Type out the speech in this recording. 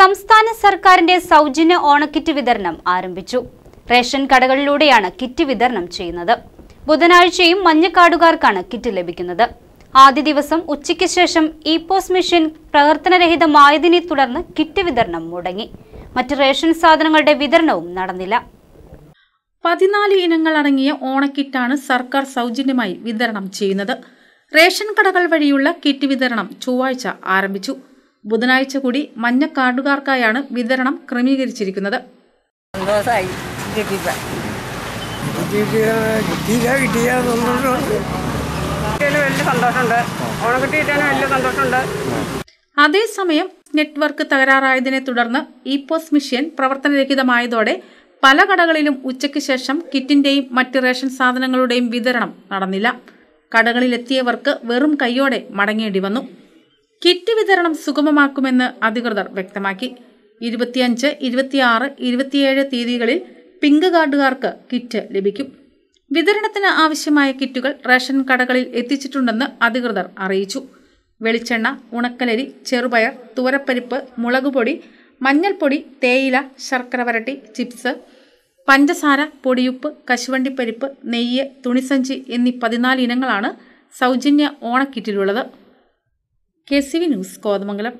സംസ്ഥാന സർക്കാരിന്റെ സൗജന്യ ഓണക്കിറ്റ് വിതരണം ആരംഭിച്ചു. റേഷൻ കടകളിലൂടെയാണ് കിറ്റ് വിതരണം ചെയ്യുന്നത്. ബുധനാഴ്ചയും മഞ്ഞക്കാടുകാർക്കാണ് കിറ്റ് ലഭിക്കുന്നത്. ആദ്യ ദിവസം ഉച്ചയ്ക്ക് ശേഷം ഇ പോസ് മെഷീൻ പ്രവർത്തനരഹിതമായതിനെ തുടർന്ന് കിറ്റ് വിതരണം മുടങ്ങി. മറ്റ് റേഷൻ സാധനങ്ങളുടെ വിതരണവും നടന്നില്ല. പതിനാല് ഇനങ്ങൾ അടങ്ങിയ ഓണക്കിറ്റാണ് സർക്കാർ സൗജന്യമായി വിതരണം ചെയ്യുന്നത്. റേഷൻ കടകൾ വഴിയുള്ള കിറ്റ് വിതരണം ചൊവ്വാഴ്ച ആരംഭിച്ചു. ബുധനാഴ്ച കൂടി മഞ്ഞ കാർഡുകാർക്കായാണ് വിതരണം ക്രമീകരിച്ചിരിക്കുന്നത്. അതേസമയം നെറ്റ്വർക്ക് തകരാറായതിനെ തുടർന്ന് ഇ പോസ് മെഷീൻ പ്രവർത്തനരഹിതമായതോടെ പല കടകളിലും ഉച്ചയ്ക്ക് ശേഷം കിറ്റിന്റെയും മറ്റ് റേഷൻ സാധനങ്ങളുടെയും വിതരണം നടന്നില്ല. കടകളിലെത്തിയവർക്ക് വെറും കൈയോടെ മടങ്ങേണ്ടി വന്നു. കിറ്റ് വിതരണം സുഗമമാക്കുമെന്ന് അധികൃതർ വ്യക്തമാക്കി. ഇരുപത്തിയഞ്ച് ഇരുപത്തിയാറ് ഇരുപത്തിയേഴ് തീയതികളിൽ പിങ്ക് കാർഡുകാർക്ക് കിറ്റ് ലഭിക്കും. വിതരണത്തിന് ആവശ്യമായ കിറ്റുകൾ റേഷൻ കടകളിൽ എത്തിച്ചിട്ടുണ്ടെന്ന് അധികൃതർ അറിയിച്ചു. വെളിച്ചെണ്ണ ഉണക്കലരി ചെറുപയർ തുവരപ്പരിപ്പ് മുളകുപൊടി മഞ്ഞൾപ്പൊടി തേയില ശർക്കര വരട്ടി ചിപ്സ് പഞ്ചസാര പൊടിയുപ്പ് കശുവണ്ടിപ്പരിപ്പ് നെയ്യ് തുണിസഞ്ചി എന്നീ പതിനാല് ഇനങ്ങളാണ് സൗജന്യ ഓണക്കിറ്റിലുള്ളത്. K C V news Kothamangalam.